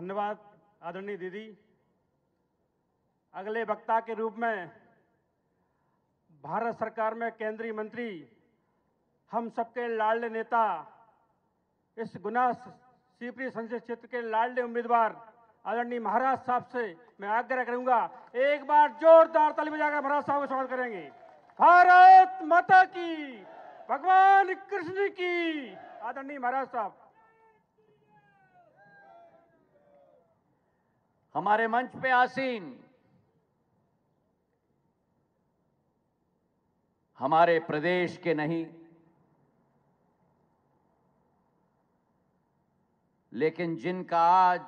धन्यवाद, आदरणीय दीदी। अगले वक्ता के रूप में भारत सरकार में केंद्रीय मंत्री, हम सबके लाडले नेता, इस गुना सीपरी संसदीय क्षेत्र के लाडले उम्मीदवार, आदरणीय महाराज साहब से मैं आग्रह करूँगा, एक बार जोरदार ताली बजाकर महाराज साहब को स्वागत करेंगे। भारत माता की, भगवान कृष्ण की, आदरणीय महाराज साहब। हमारे मंच पे आसीन। हमारे प्रदेश के नहीं, लेकिन जिनका आज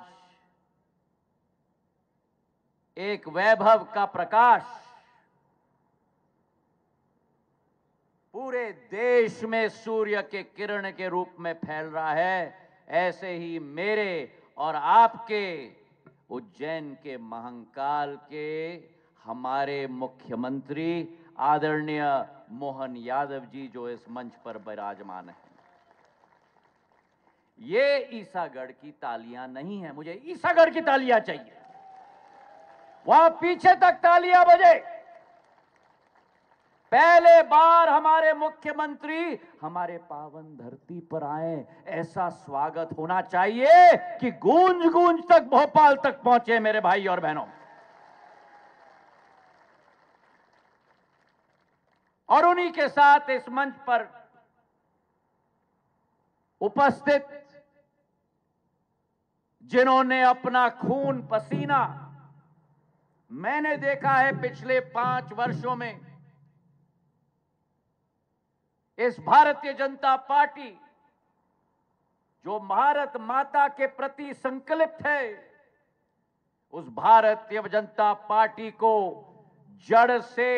एक वैभव का प्रकाश पूरे देश में सूर्य के किरण के रूप में फैल रहा है, ऐसे ही मेरे और आपके उज्जैन के महंकाल के हमारे मुख्यमंत्री आदरणीय मोहन यादव जी जो इस मंच पर विराजमान है। ये ईसागढ़ की तालियाँ नहीं है, मुझे ईसागढ़ की तालियाँ चाहिए। वहाँ पीछे तक तालियाँ बजे। पहले बार हमारे मुख्यमंत्री हमारे पावन धरती पर आए, ऐसा स्वागत होना चाहिए कि गूंज गूंज तक भोपाल तक पहुँचे मेरे भाई और बहनों। और उन्हीं के साथ इस मंच पर उपस्थित जिन्होंने अपना खून पसीना, मैंने देखा है पिछले पाँच वर्षों में इस भारतीय जनता पार्टी, जो भारत माता के प्रति संकल्पित है, उस भारतीय जनता पार्टी को जड़ से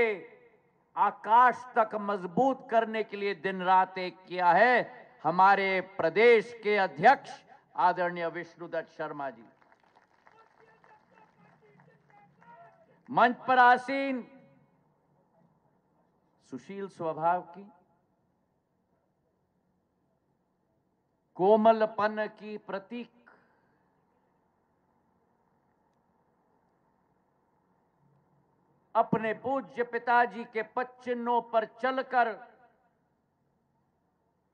आकाश तक मज़बूत करने के लिए दिन रात एक किया है। हमारे प्रदेश के अध्यक्ष आदरणीय विष्णुदत्त शर्मा जी। मंच पर आसीन सुशील स्वभाव की कोमलपन की प्रतीक। अपने पूज्य पिताजी के पच्चिन्हों पर चलकर,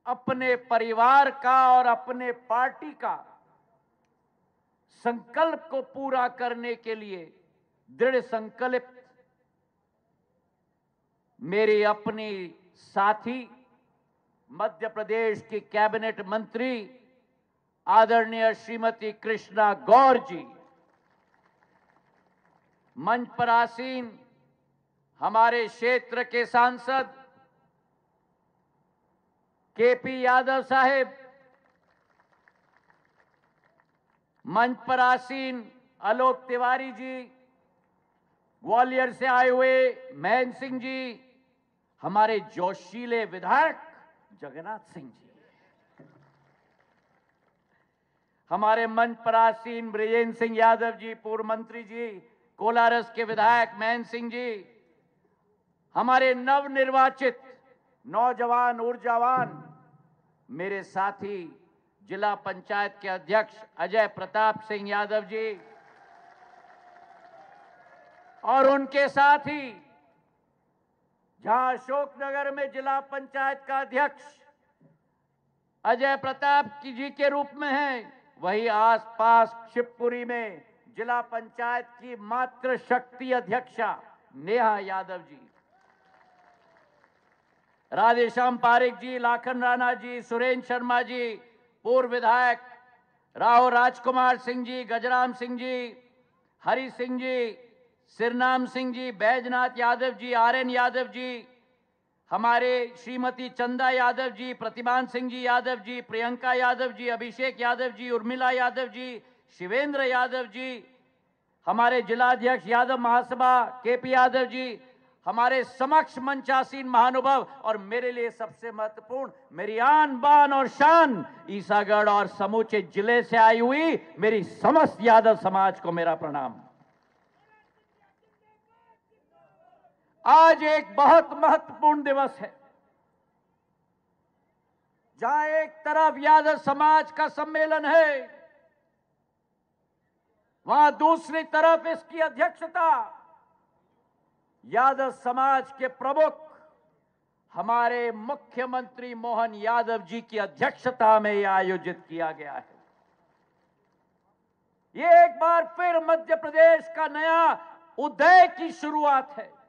अपने परिवार का और अपने पार्टी का संकल्प को पूरा करने के लिए दृढ़ संकल्प। मेरी अपनी साथी मध्य प्रदेश की कैबिनेट मंत्री आदरणीय श्रीमती कृष्णा गौर जी। मंच पर आसीन हमारे क्षेत्र के सांसद केपी यादव साहेब। मंच पर आसीन आलोक तिवारी जी, ग्वालियर से आए हुए महेंद्र सिंह जी, हमारे जोशीले विधायक। जगन्नाथ सिंह जी। हमारे मंच पर आसीन ब्रिजेंद्र सिंह यादव जी, पूर्व मंत्री जी, कोलारस के विधायक महेंद्र सिंह जी, हमारे नवनिर्वाचित नौजवान, ऊर्जावान, मेरे साथी, जिला पंचायत के अध्यक्ष अजय प्रताप सिंह यादव जी और उनके साथ ही जहाँ अशोकनगर में जिला पंचायत का अध्यक्ष अजय प्रताप जी के रूप में है, वही आसपास शिवपुरी में जिला पंचायत की मात्र शक्ति अध्यक्षा नेहा यादव जी। राधेश्याम पारिक जी, लाखन राणा जी, सुरेंद्र शर्मा जी, पूर्व विधायक राव राजकुमार सिंह जी, गजराम सिंह जी, हरि सिंह जी सिरनाम सिंह जी, बैजनाथ यादव जी, आर एन यादव जी, हमारे श्रीमती चंदा यादव जी, प्रतिमान सिंह जी यादव जी, प्रियंका यादव जी, अभिषेक यादव जी, उर्मिला यादव जी, शिवेंद्र यादव जी, हमारे जिलाध्यक्ष यादव महासभा, केपी यादव जी, हमारे समक्ष मंचासीन महानुभव और मेरे लिए सबसे महत्वपूर्ण, मेरी आन बान और शान, ईसागढ़ और समूचे ज़िले से आई हुई मेरी समस्त यादव समाज को मेरा प्रणाम। आज एक बहुत महत्वपूर्ण दिवस है। जहाँ एक तरफ़ यादव समाज का सम्मेलन है, वहाँ दूसरी तरफ़ इसकी अध्यक्षता यादव समाज के प्रमुख हमारे मुख्यमंत्री मोहन यादव जी की अध्यक्षता में यह आयोजित किया गया है। ये एक बार फिर मध्य प्रदेश का नया उदय की शुरुआत है।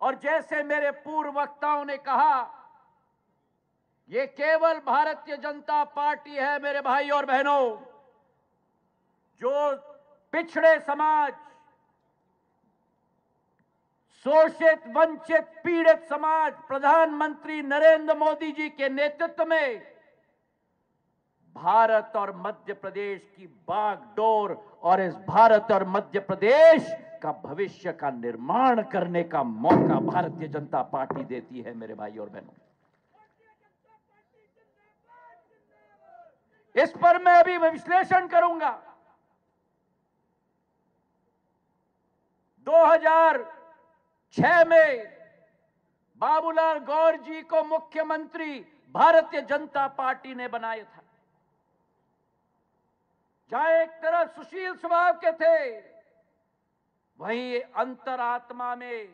और जैसे मेरे पूर्व वक्ताओं ने कहा, ये केवल भारतीय जनता पार्टी है मेरे भाई और बहनों, जो पिछड़े समाज, शोषित, वंचित, पीड़ित समाज, प्रधानमंत्री नरेंद्र मोदी जी के नेतृत्व में भारत और मध्य प्रदेश की बागडोर और इस भारत और मध्य प्रदेश का भविष्य का निर्माण करने का मौका भारतीय जनता पार्टी देती है, मेरे भाई और बहनों। इस पर मैं अभी विश्लेषण करूँगा। 2006 में बाबूलाल गौर जी को मुख्यमंत्री भारतीय जनता पार्टी ने बनाया था। जहाँ एक तरफ़ सुशील स्वभाव के थे। वहीं अंतरात्मा में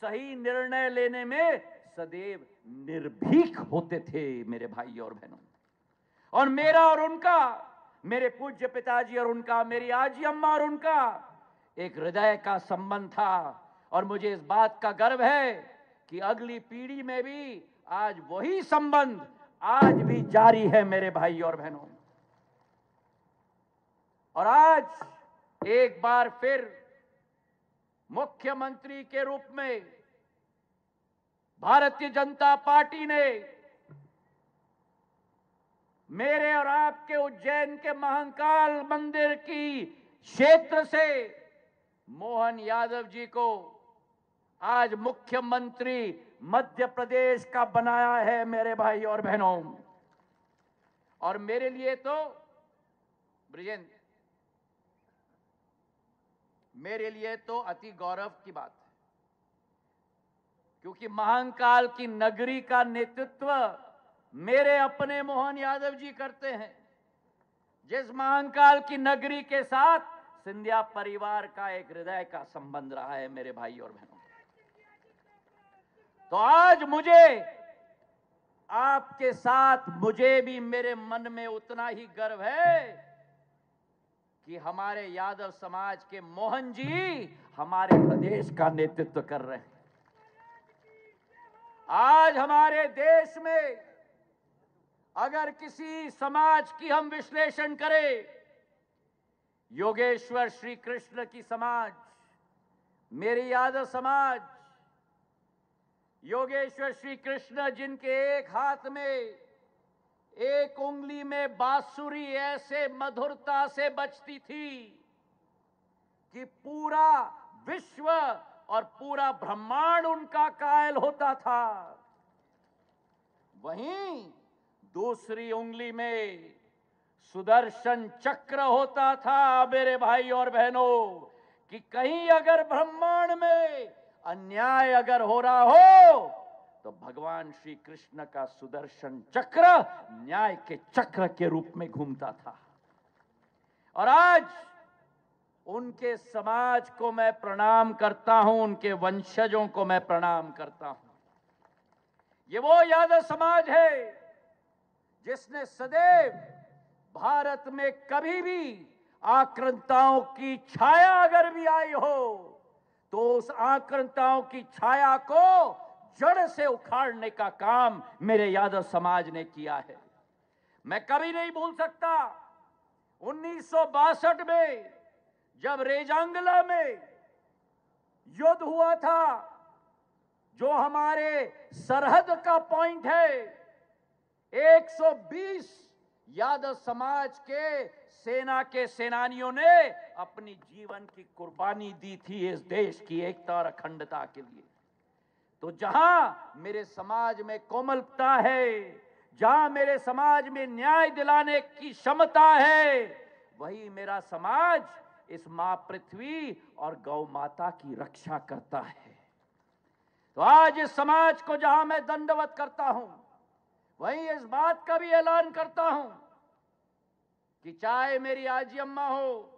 सही निर्णय लेने में सदैव निर्भीक होते थे मेरे भाई और बहनों। और मेरा और उनका, मेरे पूज्य पिताजी और उनका, मेरी आजी अम्मा और उनका एक हृदय का संबंध था। और मुझे इस बात का गर्व है कि अगली पीढ़ी में भी आज वही संबंध आज भी जारी है मेरे भाई और बहनों। और आज एक बार फिर मुख्यमंत्री के रूप में भारतीय जनता पार्टी ने मेरे और आपके उज्जैन के महाकाल मंदिर की क्षेत्र से मोहन यादव जी को आज मुख्यमंत्री मध्य प्रदेश का बनाया है मेरे भाई और बहनों। और मेरे लिए तो ब्रिजेंद्र मेरे लिए तो अति गौरव की बात है। क्योंकि महाकाल की नगरी का नेतृत्व मेरे अपने मोहन यादव जी करते हैं। जिस महाकाल की नगरी के साथ सिंधिया परिवार का एक हृदय का संबंध रहा है मेरे भाई और बहनों। तो आज मुझे, आपके साथ मुझे भी मेरे मन में उतना ही गर्व है कि हमारे यादव समाज के मोहन जी हमारे प्रदेश का नेतृत्व कर रहे हैं। आज हमारे देश में अगर किसी समाज की हम विश्लेषण करें, योगेश्वर श्री कृष्ण की समाज, मेरी यादव समाज, योगेश्वर श्री कृष्ण जिनके एक हाथ में एक उंगली में बांसुरी ऐसे मधुरता से बचती थी कि पूरा विश्व और पूरा ब्रह्मांड उनका कायल होता था। वहीं दूसरी उंगली में सुदर्शन चक्र होता था, मेरे भाई और बहनों, कि कहीं अगर ब्रह्मांड में अन्याय अगर हो रहा हो तो भगवान श्री कृष्ण का सुदर्शन चक्र न्याय के चक्र के रूप में घूमता था। और आज उनके समाज को मैं प्रणाम करता हूँ, उनके वंशजों को मैं प्रणाम करता हूँ। ये वो यादव समाज है जिसने सदैव भारत में कभी भी आक्रंताओं की छाया अगर भी आई हो तो उस आक्रंताओं की छाया को जड़ से उखाड़ने का काम मेरे यादव समाज ने किया है। मैं कभी नहीं भूल सकता, उन्नीस सौ बासठ में जब रेजांगला में युद्ध हुआ था, जो हमारे सरहद का पॉइंट है 120 यादव समाज के सेना के सेनानियों ने अपनी जीवन की कुर्बानी दी थी इस देश की एकता और अखंडता के लिए। तो जहाँ मेरे समाज में कोमलता है, जहाँ मेरे समाज में न्याय दिलाने की क्षमता है, वही मेरा समाज इस माँ पृथ्वी और गौ माता की रक्षा करता है। तो आज इस समाज को जहाँ मैं दंडवत करता हूँ, वहीं इस बात का भी ऐलान करता हूँ कि चाहे मेरी आजी अम्मा हो,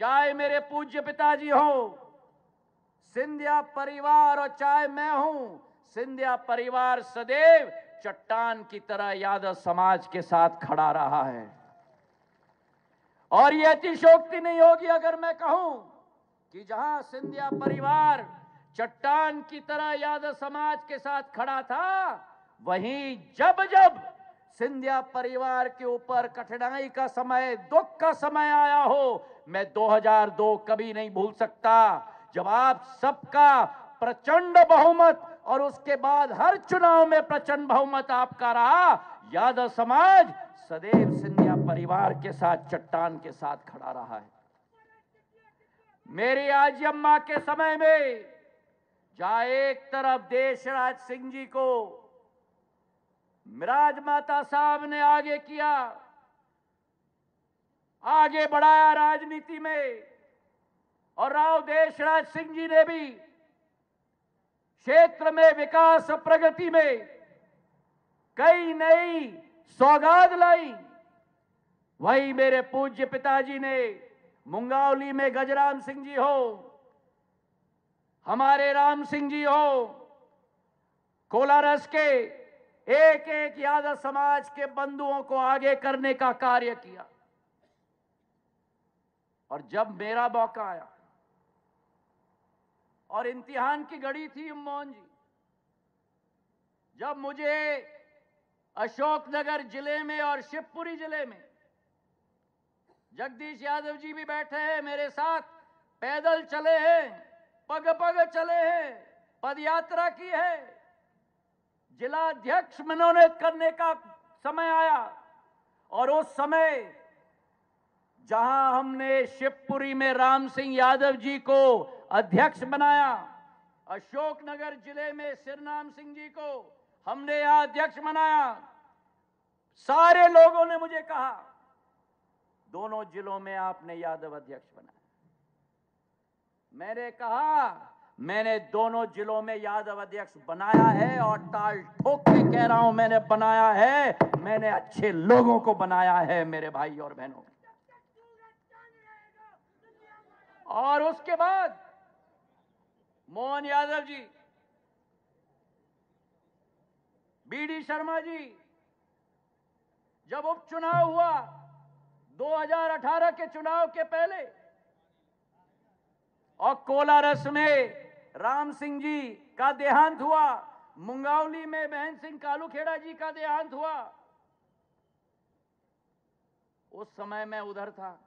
चाहे मेरे पूज्य पिताजी हो सिंधिया परिवार और चाहे मैं हूँ, सिंधिया परिवार सदैव चट्टान की तरह यादव समाज के साथ खड़ा रहा है। और यह अतिशोक्ति नहीं होगी अगर मैं कहूँ कि जहाँ सिंधिया परिवार चट्टान की तरह यादव समाज के साथ खड़ा था, वहीं जब जब सिंधिया परिवार के ऊपर कठिनाई का समय, दुख का समय आया हो, मैं 2002 कभी नहीं भूल सकता जब आप सबका प्रचंड बहुमत और उसके बाद हर चुनाव में प्रचंड बहुमत आपका रहा, यादव समाज सदैव सिंधिया परिवार के साथ, चट्टान के साथ खड़ा रहा है। मेरी आज अम्मा के समय में जहाँ एक तरफ़ देशराज सिंह जी को मिराज माता साहब ने आगे किया, आगे बढ़ाया राजनीति में और राव देशराज सिंह जी ने भी क्षेत्र में विकास प्रगति में कई नई सौगात लाई। वही मेरे पूज्य पिताजी ने मुंगावली में गजराम सिंह जी हो, हमारे राम सिंह जी हो, कोलारस के एक एक यादव समाज के बंधुओं को आगे करने का कार्य किया। और जब मेरा मौका आया और इम्तिहान की घड़ी थी मोहन जी। जब मुझे अशोकनगर ज़िले में और शिवपुरी ज़िले में जगदीश यादव जी भी बैठे हैं, मेरे साथ पैदल चले हैं पग पग चले हैं पद यात्रा की है। जिला अध्यक्ष मनोनीत करने का समय आया और उस समय जहाँ हमने शिवपुरी में राम सिंह यादव जी को अध्यक्ष बनाया। अशोकनगर ज़िले में सिरनाम सिंह जी को हमने यहाँ अध्यक्ष बनाया। सारे लोगों ने मुझे कहा, दोनों जिलों में आपने यादव अध्यक्ष बनाया। मैंने कहा, मैंने दोनों जिलों में यादव अध्यक्ष बनाया है और ताल ठोक के कह रहा हूँ, मैंने बनाया है। मैंने अच्छे लोगों को बनाया है, मेरे भाई और बहनों और उसके बाद मोहन यादव जी, बीडी शर्मा जी, जब उपचुनाव हुआ 2018 के चुनाव के पहले, और कोलारस में राम सिंह जी का देहांत हुआ, मुंगावली में बहन सिंह कालूखेड़ा जी का देहांत हुआ, उस समय मैं उधर था।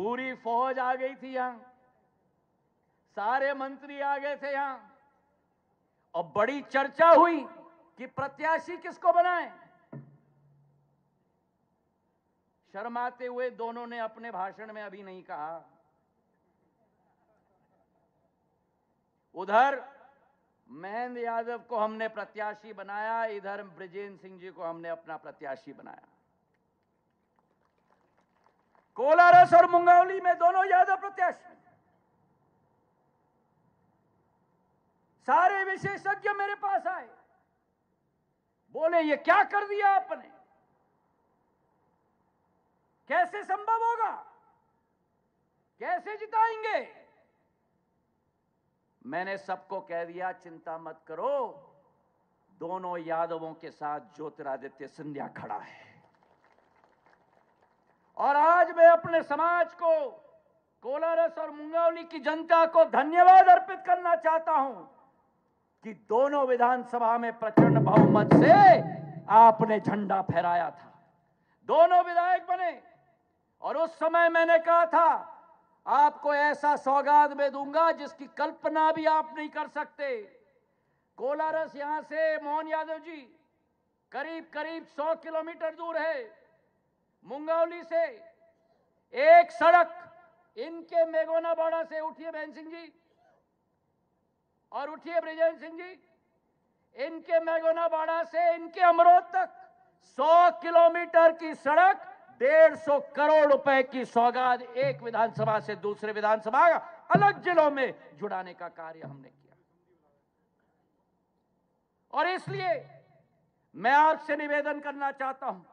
पूरी फौज आ गई थी यहाँ। सारे मंत्री आ गए थे यहाँ। और बड़ी चर्चा हुई कि प्रत्याशी किसको बनाए। शर्माते हुए दोनों ने अपने भाषण में अभी नहीं कहा। उधर महेंद्र यादव को हमने प्रत्याशी बनाया, इधर ब्रजेंद्र सिंह जी को हमने अपना प्रत्याशी बनाया। कोलारस और मुंगावली में दोनों यादव प्रत्याशी। सारे विशेषज्ञ मेरे पास आए। बोले, ये क्या कर दिया आपने? कैसे संभव होगा? कैसे जिताएँगे? मैंने सबको कह दिया, चिंता मत करो, दोनों यादवों के साथ ज्योतिरादित्य सिंधिया खड़ा है। आज मैं अपने समाज को, कोलारस और मुंगावली की जनता को धन्यवाद अर्पित करना चाहता हूँ कि दोनों विधानसभा में प्रचंड बहुमत से आपने झंडा फहराया था। दोनों विधायक बने और उस समय मैंने कहा था, आपको ऐसा सौगात में दूँगा जिसकी कल्पना भी आप नहीं कर सकते। कोलारस यहाँ से, मोहन यादव जी करीब करीब 100 किलोमीटर दूर है। मुंगावली से एक सड़क इनके मेगोना बाड़ा से उठिए बहन सिंह जी और उठिए ब्रिजेंद्र सिंह जी। इनके मैगोना बाड़ा से इनके अमरोद तक 100 किलोमीटर की सड़क, डेढ़ सौ करोड़ रुपए की सौगात एक विधानसभा से दूसरे विधानसभा अलग जिलों में जुड़ाने का कार्य हमने किया। और इसलिए मैं आपसे निवेदन करना चाहता हूँ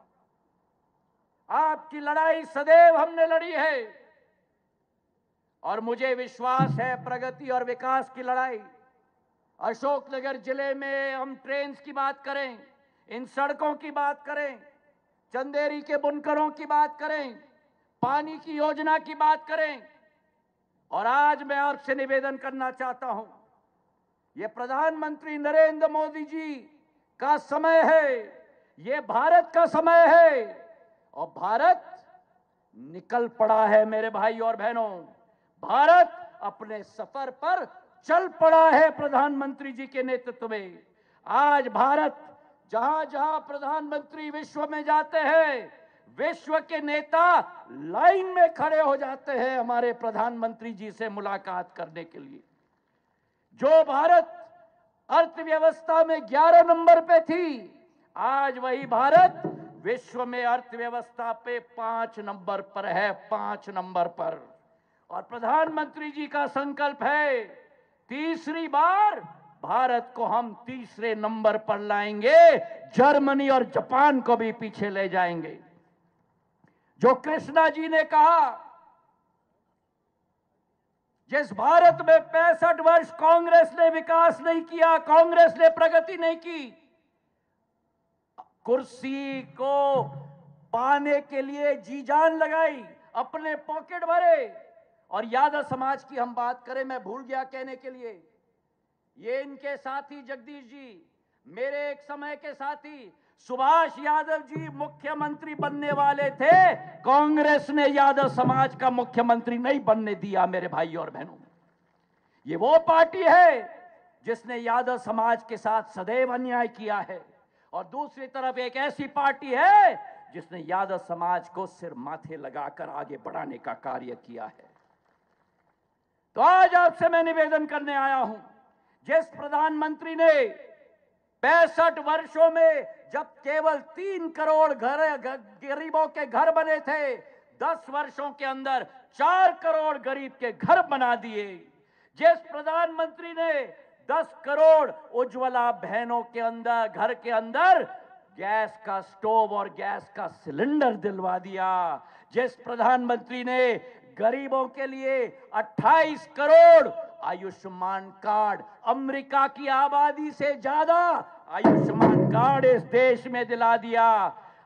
आपकी लड़ाई सदैव हमने लड़ी है। और मुझे विश्वास है प्रगति और विकास की लड़ाई। अशोकनगर ज़िले में हम ट्रेन की बात करें, इन सड़कों की बात करें, चंदेरी के बुनकरों की बात करें, पानी की योजना की बात करें। और आज मैं आपसे निवेदन करना चाहता हूँ, ये प्रधानमंत्री नरेंद्र मोदी जी का समय है, ये भारत का समय है। और भारत निकल पड़ा है मेरे भाई और बहनों। भारत अपने सफ़र पर चल पड़ा है प्रधानमंत्री जी के नेतृत्व में। आज भारत जहाँ जहाँ प्रधानमंत्री विश्व में जाते हैं, विश्व के नेता लाइन में खड़े हो जाते हैं हमारे प्रधानमंत्री जी से मुलाकात करने के लिए। जो भारत अर्थव्यवस्था में 11 नंबर पे थी, आज वही भारत विश्व में अर्थव्यवस्था पे पाँच नंबर पर है, पाँच नंबर पर। और प्रधानमंत्री जी का संकल्प है, तीसरी बार भारत को हम तीसरे नंबर पर लाएँगे, जर्मनी और जापान को भी पीछे ले जाएँगे। जो कृष्णा जी ने कहा, जिस भारत में पैंसठ वर्ष कांग्रेस ने विकास नहीं किया, कांग्रेस ने प्रगति नहीं की कुर्सी को पाने के लिए जी जान लगाई, अपने पॉकेट भरे। और यादव समाज की हम बात करें, मैं भूल गया कहने के लिए। ये इनके साथी जगदीश जी, मेरे एक समय के साथी, सुभाष यादव जी मुख्यमंत्री बनने वाले थे। कांग्रेस ने यादव समाज का मुख्यमंत्री नहीं बनने दिया मेरे भाई और बहनों ये वो पार्टी है जिसने यादव समाज के साथ सदैव अन्याय किया है। और दूसरी तरफ़ एक ऐसी पार्टी है जिसने यादव समाज को सिर माथे लगाकर आगे बढ़ाने का कार्य किया है। तो आज आपसे मैं निवेदन करने आया हूँ, जिस प्रधानमंत्री ने पैंसठ वर्षों में जब केवल तीन करोड़ घर गरीबों के घर बने थे, दस वर्षों के अंदर चार करोड़ गरीब के घर बना दिए। जिस प्रधानमंत्री ने दस करोड़ उज्ज्वला बहनों के अंदर, घर के अंदर, गैस का स्टोव और गैस का सिलेंडर दिलवा दिया। जिस प्रधानमंत्री ने गरीबों के लिए 28 करोड़ आयुष्मान कार्ड, अमेरिका की आबादी से ज़्यादा आयुष्मान कार्ड इस देश में दिला दिया।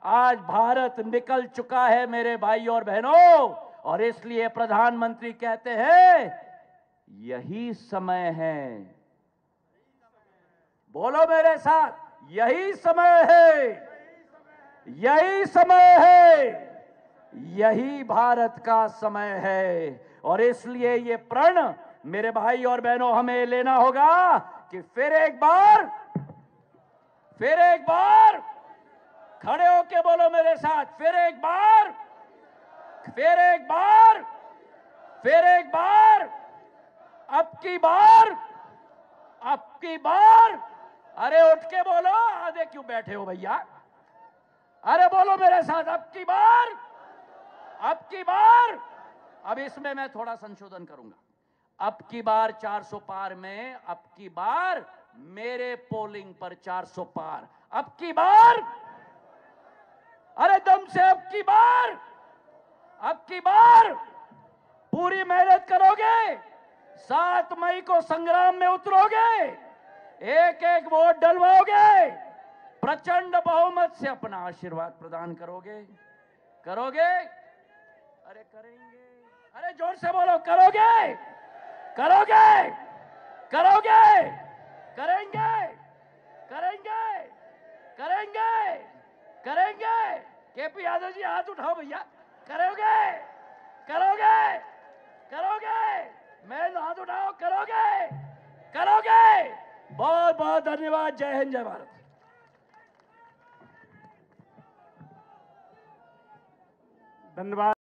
आज भारत निकल चुका है मेरे भाई और बहनों, और इसलिए प्रधानमंत्री कहते हैं, यही समय है। बोलो मेरे साथ, यही समय है। यही समय है। यही भारत का समय है। और इसलिए ये प्रण मेरे भाई और बहनों, हमें लेना होगा कि फिर एक बार, फिर एक बार खड़े होके बोलो मेरे साथ, फिर एक बार, फिर एक बार, फिर एक बार, अब की बार, अब की बार अरे उठ के बोलो, आधे क्यों बैठे हो भैया? अरे बोलो मेरे साथ, अब की बार? अब की बार? अब इसमें मैं थोड़ा संशोधन करूँगा। अब की बार 400 पार में, अब की बार मेरे पोलिंग पर 400 पार। अब की बार? अरे दम से अब की बार? अब की बार? पूरी मेहनत करोगे? सात मई को संग्राम में उतरोगे? एक एक वोट डलवाओगे? प्रचंड बहुमत से अपना आशीर्वाद प्रदान करोगे। करोगे? अरे करेंगे। अरे ज़ोर से बोलो, करोगे? करोगे? करोगे? करेंगे? करेंगे? करेंगे? करेंगे? केपी यादव जी, हाथ उठाओ भैया। करोगे? करोगे? करोगे? मैं हाथ उठाओ करोगे? करोगे? बहुत बहुत धन्यवाद जय हिंद जय भारत। धन्यवाद।